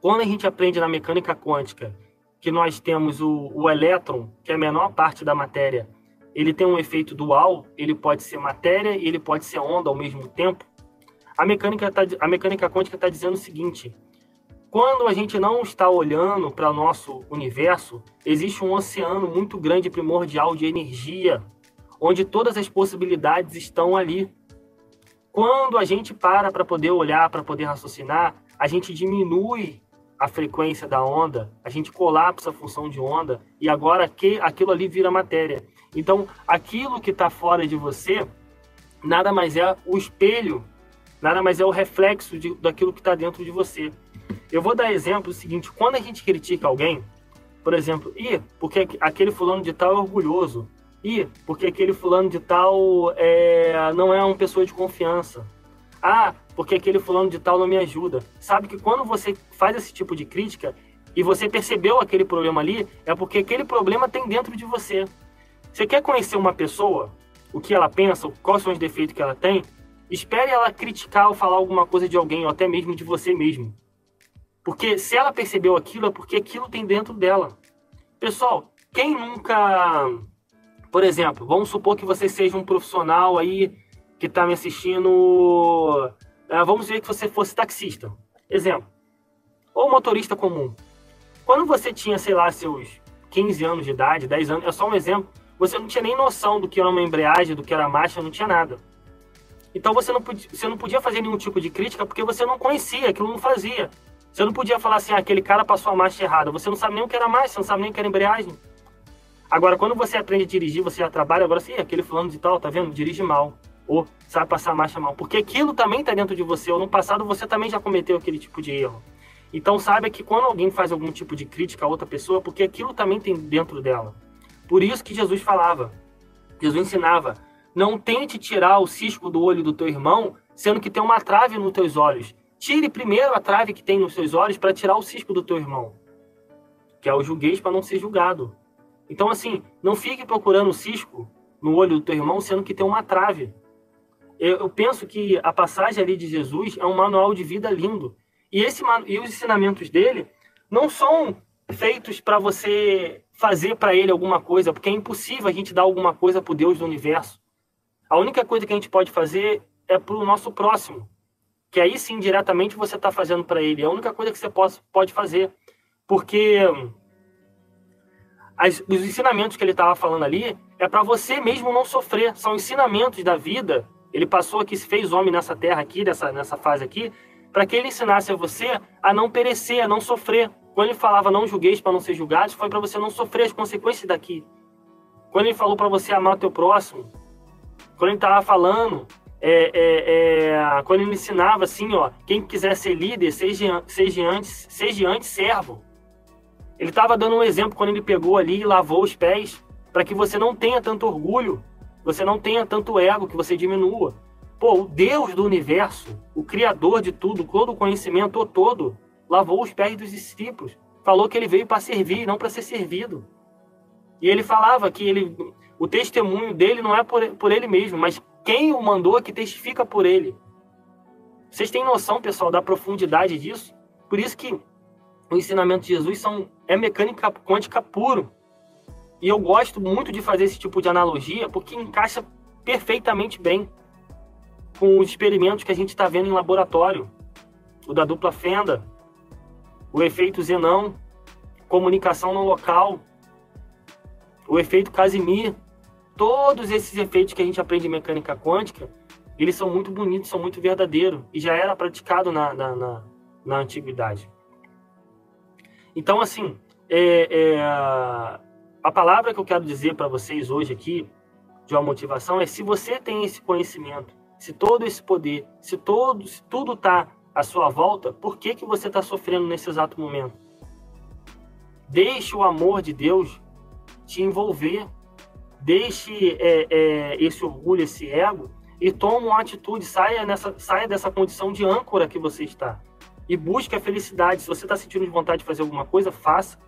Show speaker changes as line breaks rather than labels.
Quando a gente aprende na mecânica quântica que nós temos o, o elétron, que é a menor parte da matéria, ele tem um efeito dual, ele pode ser matéria e ele pode ser onda ao mesmo tempo. A mecânica, tá, a mecânica quântica está dizendo o seguinte: quando a gente não está olhando para o nosso universo, existe um oceano muito grande primordial de energia, onde todas as possibilidades estão ali. Quando a gente para para poder olhar, para poder raciocinar, a gente diminui a frequência da onda, a gente colapsa a função de onda e agora que, aquilo ali vira matéria. Então, aquilo que está fora de você nada mais é o espelho, nada mais é o reflexo de, daquilo que está dentro de você. Eu vou dar exemplo o seguinte: quando a gente critica alguém, por exemplo, e porque aquele fulano de tal é orgulhoso, e porque aquele fulano de tal é, não é uma pessoa de confiança. Ah, porque aquele fulano de tal não me ajuda. Sabe que quando você faz esse tipo de crítica e você percebeu aquele problema ali, é porque aquele problema tem dentro de você. Você quer conhecer uma pessoa, o que ela pensa, quais são os defeitos que ela tem? Espere ela criticar ou falar alguma coisa de alguém, ou até mesmo de você mesmo. Porque se ela percebeu aquilo, é porque aquilo tem dentro dela. Pessoal, quem nunca. Por exemplo, vamos supor que você seja um profissional aí que está me assistindo ah, vamos ver que você fosse taxista. Exemplo. Ou motorista comum. Quando você tinha, sei lá, seus 15 anos de idade, 10 anos, é só um exemplo, você não tinha nem noção do que era uma embreagem, do que era marcha, não tinha nada. Então você não, podia, você não podia fazer nenhum tipo de crítica porque você não conhecia, aquilo não fazia. Você não podia falar assim, ah, aquele cara passou a marcha errada. Você não sabe nem o que era marcha, você não sabe nem o que era embreagem. Agora, quando você aprende a dirigir, você já trabalha, agora sim, aquele fulano de tal, tá vendo? Dirige mal ou sabe passar marcha mal, porque aquilo também está dentro de você, ou no passado você também já cometeu aquele tipo de erro. Então saiba que quando alguém faz algum tipo de crítica a outra pessoa, porque aquilo também tem dentro dela. Por isso que Jesus falava, Jesus ensinava, não tente tirar o cisco do olho do teu irmão, sendo que tem uma trave nos teus olhos. Tire primeiro a trave que tem nos seus olhos para tirar o cisco do teu irmão, que é o julgueis para não ser julgado. Então assim, não fique procurando o cisco no olho do teu irmão, sendo que tem uma trave eu penso que a passagem ali de Jesus é um manual de vida lindo. E, esse, e os ensinamentos dele não são feitos para você fazer para ele alguma coisa, porque é impossível a gente dar alguma coisa para o Deus do universo. A única coisa que a gente pode fazer é para o nosso próximo, que aí sim, diretamente, você está fazendo para ele. É a única coisa que você pode fazer, porque as, os ensinamentos que ele estava falando ali é para você mesmo não sofrer. São ensinamentos da vida ele passou aqui, se fez homem nessa terra aqui, nessa, nessa fase aqui, para que ele ensinasse a você a não perecer, a não sofrer. Quando ele falava não julgueis para não ser julgados, foi para você não sofrer as consequências daqui. Quando ele falou para você amar o teu próximo, quando ele estava falando, é, é, é, quando ele ensinava assim, ó, quem quiser ser líder, seja, seja, antes, seja antes servo. Ele estava dando um exemplo quando ele pegou ali e lavou os pés, para que você não tenha tanto orgulho você não tenha tanto ego que você diminua. Pô, o Deus do universo, o Criador de tudo, todo o conhecimento todo, lavou os pés dos discípulos. Falou que ele veio para servir, não para ser servido. E ele falava que ele, o testemunho dele não é por, por ele mesmo, mas quem o mandou é que testifica por ele. Vocês têm noção, pessoal, da profundidade disso? Por isso que o ensinamento de Jesus são, é mecânica quântica puro. E eu gosto muito de fazer esse tipo de analogia porque encaixa perfeitamente bem com os experimentos que a gente está vendo em laboratório. O da dupla fenda, o efeito Zenão, comunicação no local, o efeito Casimir. Todos esses efeitos que a gente aprende em mecânica quântica, eles são muito bonitos, são muito verdadeiros e já era praticado na, na, na, na antiguidade. Então, assim, é, é, a palavra que eu quero dizer para vocês hoje aqui, de uma motivação, é se você tem esse conhecimento, se todo esse poder, se, todo, se tudo está à sua volta, por que, que você está sofrendo nesse exato momento? Deixe o amor de Deus te envolver. Deixe é, é, esse orgulho, esse ego e tome uma atitude. Saia, nessa, saia dessa condição de âncora que você está e busque a felicidade. Se você está sentindo vontade de fazer alguma coisa, faça